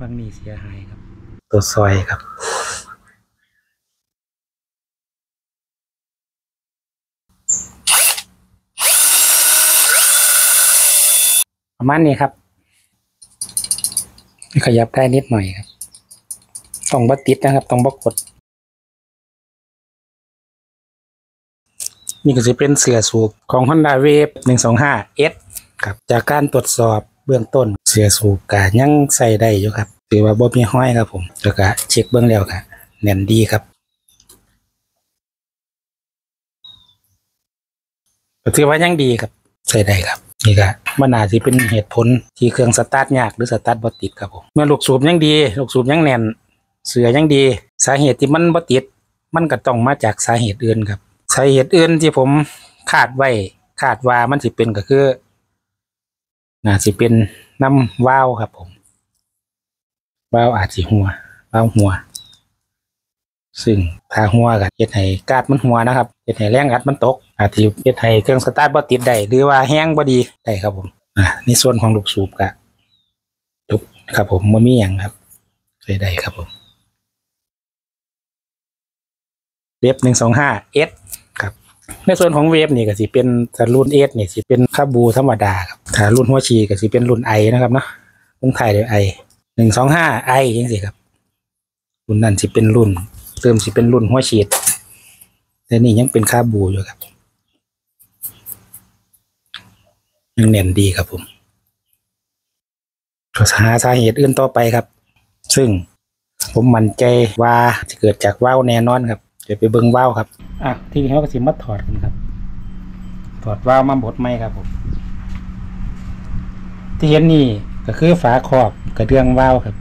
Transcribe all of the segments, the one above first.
ฟังนี่เสียหายครับ ตัวซอยครับ ประมาณนี้ครับ ขยับได้นิดหน่อยครับ ต้องบัติดนะครับ ต้องบกด นี่ก็จะเป็นเสือสูบของ Honda Wave 125 S ครับ จากการตรวจสอบเบื้องต้น เสือสูบกายังใส่ได้อยู่ครับถือว่าบ่มีห้อยครับผมแล้วก็เช็คเบื้องแล้วครับแน่นดีครับถือว่ายังดีครับใส่ได้ครับนี่ก็มันอาจจะเป็นเหตุผลที่เครื่องสตาร์ทยากหรือสตาร์ทบ่ติดครับผมเมื่อลูกสูบยังดีลูกสูบยังแน่น เสือยังดี สาเหตุที่มันบ่ติด มันก็ต้องมาจากสาเหตุอื่นครับ สาเหตุอื่นที่ผมคาดไว้คาดว่ามันสิเป็นก็คือ น่าสิเป็นน้ำว้าวครับผมว้าวอาจสิหัวว้าวหัว ซึ่งถ้าหัวกับเฮ็ดให้กาดมันหัวนะครับเฮ็ดให้แรงอัดมันตก อาจสิเฮ็ดให้เครื่องสตาร์ทบ่ติดได้หรือว่าแห้งบ่ดีได้ครับผมอ่าในส่วนของลูกสูบก็จบครับผมบ่มีหยังครับใช้ได้ครับผมเวฟหนึ่งสองห้าเอส ในส่วนของเวฟนี่ก็สิเป็นถ้ารุ่นเอสนี่สิเป็นคาบูธรรมดาครับถ้ารุ่นหัวชีก็สิเป็นรุ่นไอนะครับเนาะลงไทายด้วยไอหนึ่งสองห้าไอยังสิครับ รุ่นนั้นสิเป็นรุ่นเติมสิเป็นรุ่นหัวฉีดแต่นี่ยังเป็นคาบูอยู่ครับยังแน่นดีครับผมหาสาเหตุอื่นต่อไปครับ ซึ่งผมมั่นใจว่าจะเกิดจากว่าวแน่นอนครับ ดี๋ยวไปเบิ้งว่าวครับ อะทีนี้เขาก็สิมาถอดกันครับ ถอดว่าวมาบดไหมครับผม ที่เห็นนี่ก็คือฝาครอบกระเดื่องว่าวครับ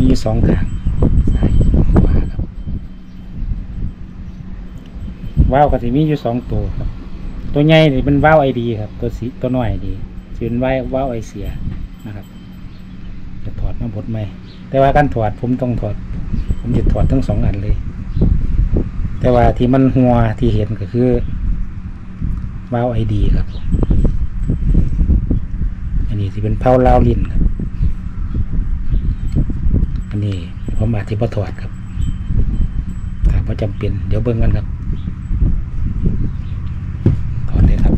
มีสองทางซ้ายขวาครับว่าวก็จะมีอยู่สองตัวครับ ตัวใหญ่นี่เป็นว่าวไอดีครับ ตัวสีตัวน้อยดีจะเป็นว่าวว่าวไอเสียนะครับจะถอดมาบดไหมแต่ว่าการถอดผมต้องถอด ผมจะถอดทั้งสองอันเลย แต่ว่าที่มันหัวที่เห็นก็คือวาวไอดีครับอันนี้ที่เป็นเพาลาวลินครับ อันนี้ผมอาจจะพอถอดครับถ้าพอจำเป็น เดี๋ยวเบิ่งกันครับถอดเลยครับ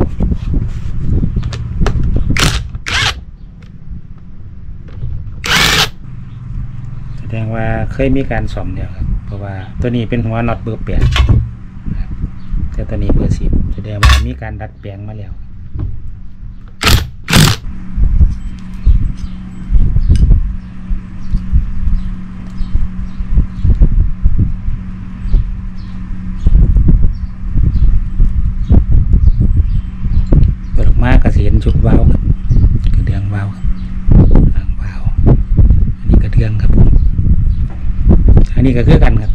แสดงว่าเคยมีการซ่อมแล้วครับ เพราะว่าตัวนี้เป็นหัวน็อตเบอร์แปดแต่ตัวนี้เบอร์สิบแสดงว่ามีการดัดแปลงมาแล้ว เปิดออกมาก็สิเห็นชุดวาล์วครับกระเดื่องวาล์วครับหางวาล์วอันนี้กระเดื่องครับผม อั นนี้ก็คือกันครับ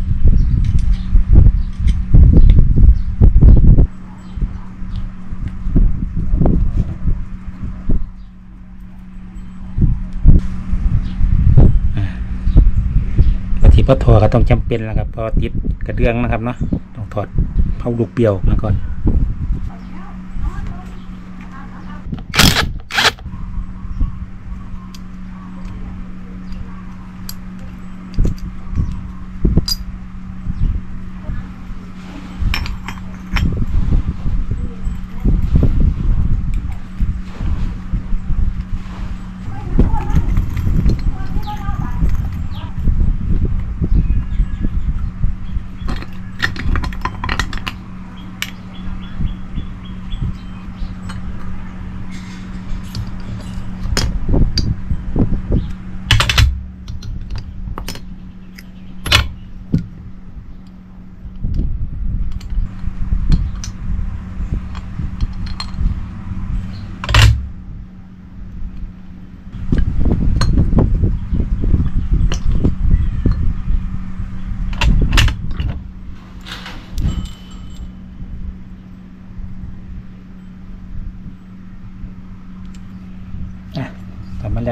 ปฏิปทอก็ต้องจำเป็นแล้วครับ พอติดกระเดื่องนะครับเนาะต้องถอดเผาลูกเปียวมาก่อน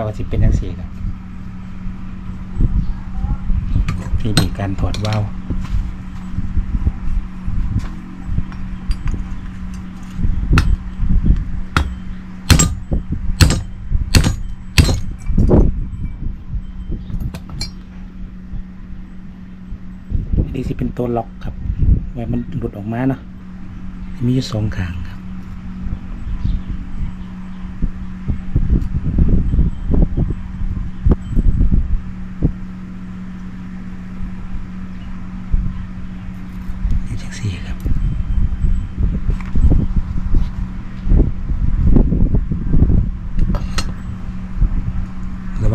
แล้วก็สิเป็นยังสี่ครับที่มีการถอดว่าล์วนี่สิเป็นตัวล็อกครับไว้มันหลุดออกมาเนาะมีอยู่สองขาง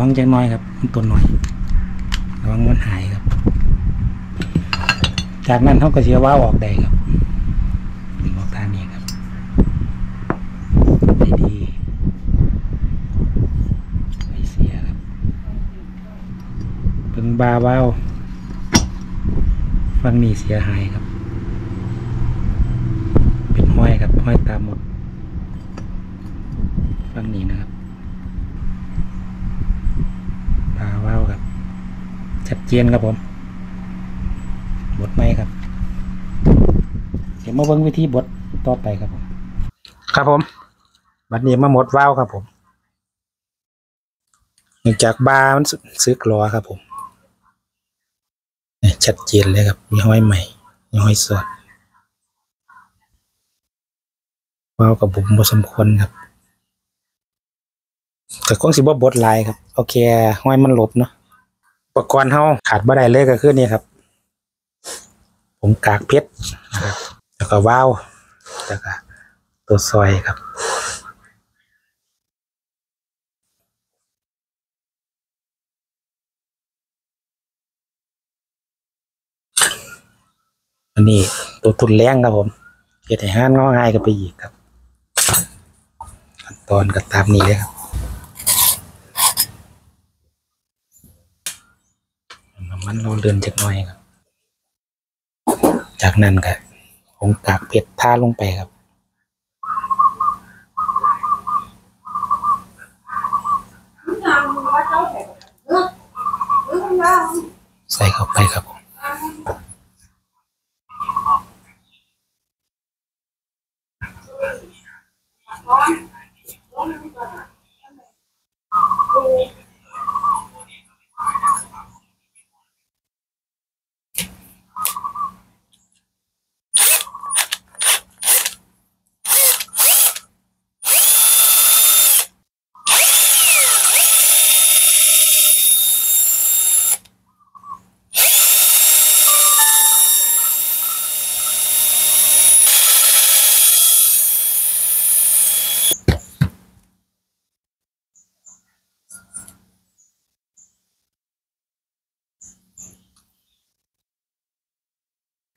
ระวังจังน้อยครับมันตัวน้อยระวังมันหายครับ จากนั้นเขาก็เสียว่าออกได้ครับดึงออกทางนี้ครับดีดีๆไม่เสียครับเพิ่งบาเบาฟังนี่เสียหายครับ เป็นห้อยครับห้อยตามหมดฟังนี้นะครับ บาเบาครับ ชัดเจนครับผมบทไหมครับเดี๋ยวมาเบิ่งวิธีบทต่อไปครับผม ครับผมบัดนี้มาหมดว้าวครับผมเนื่องจากบาร์มันซึซึกล้อครับผมนี่ชัดเจนเลยครับมีห้อยใหม่มีห้อยสอดว้าวกับบุ๋มบสมควรครับ แต่คงสิบ่บดลายครับโอเคห้อยมันหลบเนาะอุปกรณ์เฮาขาดบ่ได้เลยก็คือนี่ครับ ผมกากเพชรนะครับแล้วก็ว้าวแล้วก็ตัวซอยครับอันนี้ตัวทุนแรงครับผมเฮ็ดให้ห้านงอง่ายกันไปอีกครับ ขั้นตอนก็ตามนี้เลยครับน้ำ มันเราเดินจากน้อยครับ จากนั้นก็ผมกากเพชรท่าลงไปครับ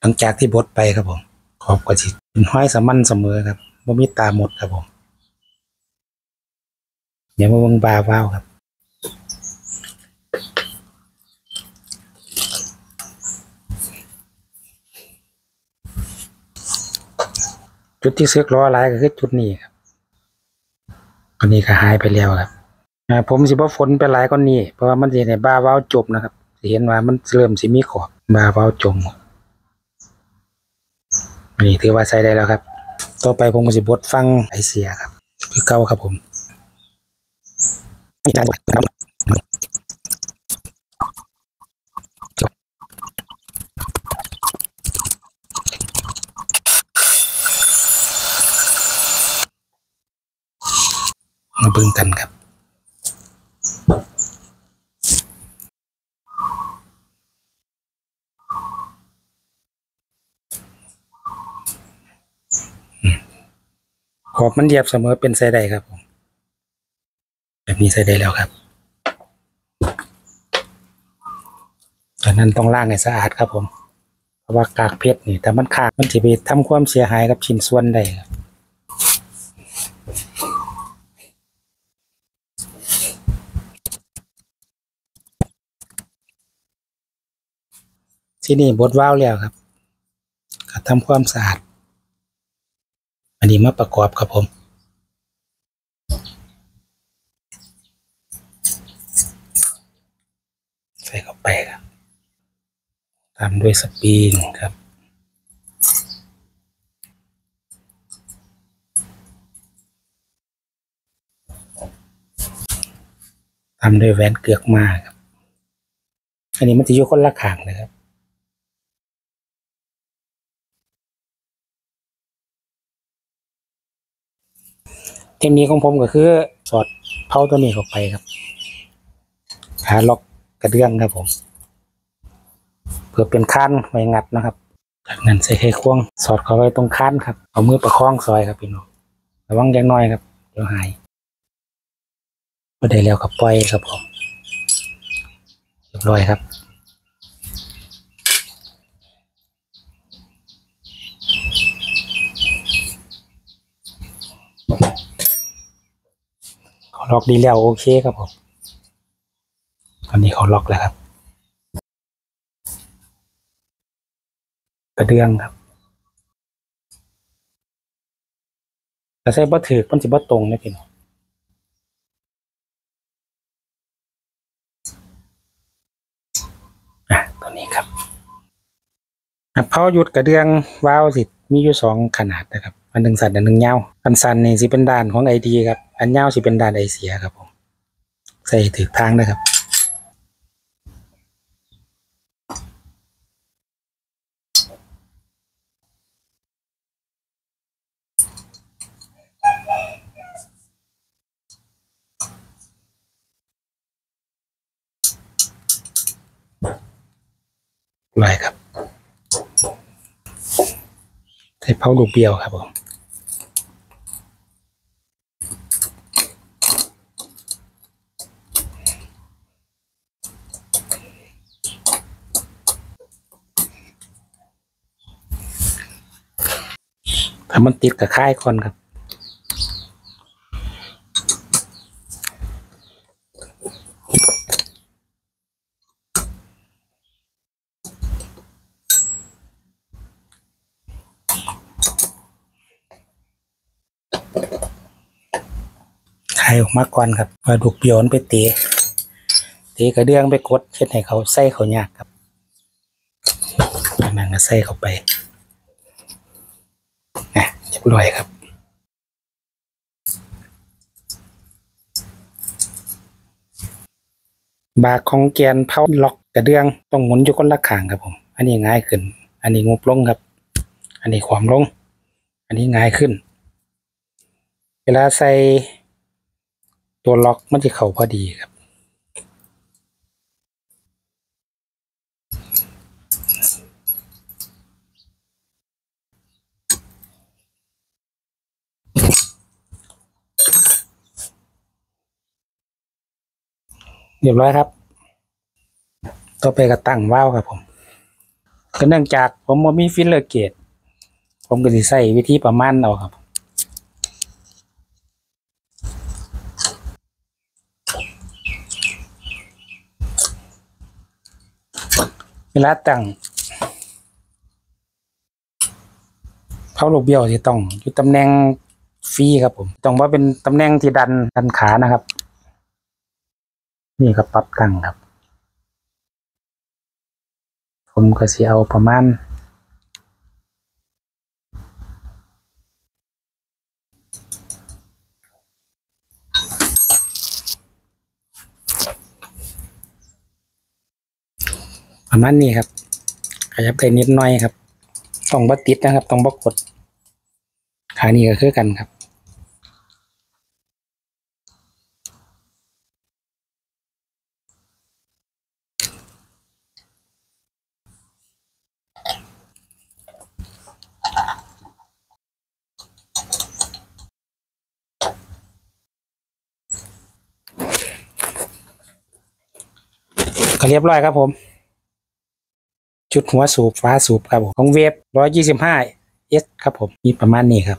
หลังจากที่บดไปครับผม ขอบกระชิเป็นห้อยสม่ำเสมอครับบ่มีตาหมดครับผมเดี๋ยวมาเบิ่งบาว้าวครับจุดที่เสือกล้อลายก็คือจุดนี้ครับอันนี้ก็หายไปแล้วครับผมสิบ่ฝนไปหลายกว่านี้เพราะว่ามันสิในบาว้าวจบนะครับเห็นว่ามันเริ่มสิมีขอบบาว้าวจม อันนี้ถือว่าใช้ได้แล้วครับ ต่อไปผมก็สิบดฟังไอเสียครับ คือเก่าครับผมนี่จานครับมาเบิ่งกันครับ ขอบมันเรียบเสมอเป็นไซไดครับผมแบบนี้ไซไดแล้วครับจากนั้นต้องล้างให้สะอาดครับผมเพราะว่ากากเพชรนี่แต่มันขาดมันจะไปทำความเสียหายกับชิ้นส่วนได้ครับที่นี่บดว้าวแล้วครับก็ทำความสะอาด นนี้มาประกอบครับผมใส่เข้าไปครับตามด้วยสปริงครับตามด้วยแหวนเกือกมาครับ อันนี้มันจะอยู่คนละข้างเลยครับ เทคนิคของผมก็คือ สอดเผาตัวนี้เข้าไปครับหาล็อกกระเดื่องครับผม เพื่อเป็นคันไว้งัดนะครับจากนั้นใส่ไขควง สอดเข้าไว้ตรงคันครับ เอามือประคองซอยครับพี่น้องระวังอย่างน้อยครับเดี๋ยวหายพอได้แล้วกับปล่อยครับผมเรียบร้อยครับ ล็อกดีแล้วโอเคครับผมตอนนี้เขาล็อกแล้วครับ กระเดื่องครับแต่ใส่บ่ถือมันสิบ่ตรงนะพี่น้องอะตัวนี้ครับเพาหยุดกระเดื่องวาวสิมีอยู่สองขนาดนะครับ อันหนึ่งสันอันหนึ่งยาอันสันนี่สิเป็นด้านของไอดีครับ อันยาสิเป็นด้านไอเสียครับผม ใส่ถือทางนะครับไรครับ ใส่เผาลูกเบี้ยวครับผม ถ้ามันติดกับค่ายก่อนครับถ่ายออกมาก่อนครับว่าลูกเบี้ยนไปตะเตะกระเดื่องไปกดเช็ดให้เขาใส่เขายากครับจากนั้นก็ใส่เข้าไป บร้อยครับบาของแกนเผาล็อกกระเดื่องต้องหมุนอยู่คนละข้างครับผม อันนี้ง่ายขึ้น อันนี้งบลงครับ อันนี้ความลง อันนี้ง่ายขึ้น เวลาใส่ตัวล็อกมันจะเข้าพอดีครับ เรียบร้อยครับ ต่อไปก็ตั้งว่าวครับผมก็เนื่องจากผมบ่มี feeler gauge ผมก็สิใช้วิธีประมาณเอาครับเวลาตั้งเพลาลูกเบี้ยวที่ต้องอยู่ตำแหน่งฟรีครับผม ต้องว่าเป็นตำแหน่งที่ดันดันขานะครับ นี่ก็ปรับตั้งครับ ผมก็สิเอาประมาณประมาณนี้ครับ ขยับได้นิดหน่อยครับ ต้องบัติดนะครับ ต้องบกดขานี้ก็คือกันครับ ก็เรียบร้อยครับผม ชุดหัวสูบฟ้าสูบครับผมของเวฟร้อยยี่สิบห้าเอสครับผม มีประมาณนี้ครับ